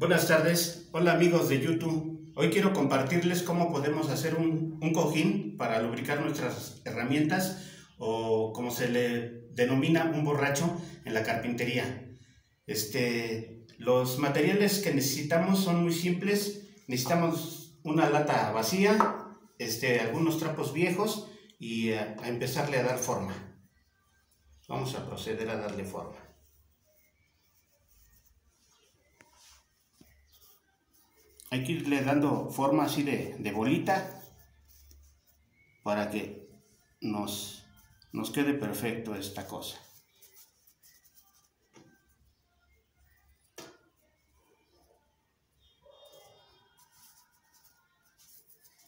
Buenas tardes, hola amigos de YouTube. Hoy quiero compartirles cómo podemos hacer un, un, cojín para lubricar nuestras herramientas o como se le denomina un borracho en la carpintería. Este, los materiales que necesitamos son muy simples. Necesitamos una lata vacía, este, algunos trapos viejos y a, a empezarle a dar forma. Vamos a proceder a darle forma. Hay que irle dando forma así de, de bolita para que nos, nos quede perfecto esta cosa.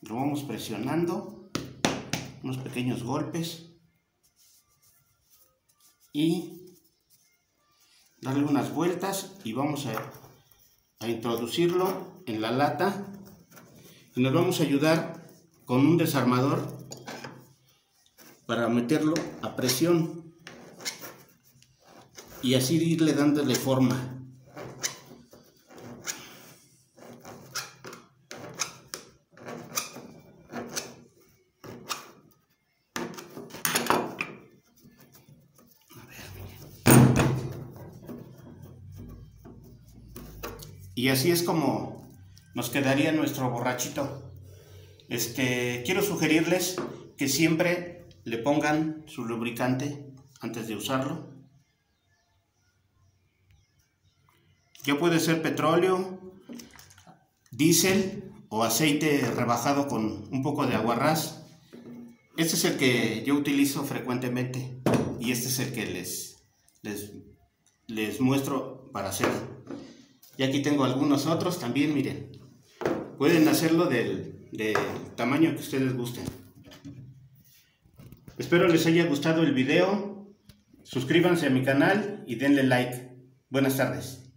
Lo vamos presionando, unos pequeños golpes y darle unas vueltas y vamos a, a introducirlo en la lata y nos vamos a ayudar con un desarmador para meterlo a presión y así irle dándole forma. Y así es como nos quedaría nuestro borrachito. Este, quiero sugerirles que siempre le pongan su lubricante antes de usarlo. Ya puede ser petróleo, diésel o aceite rebajado con un poco de aguarrás. Este es el que yo utilizo frecuentemente y este es el que les, les, les muestro para hacer. Y aquí tengo algunos otros también, miren. Pueden hacerlo del, del tamaño que ustedes gusten. Espero les haya gustado el video. Suscríbanse a mi canal y denle like. Buenas tardes.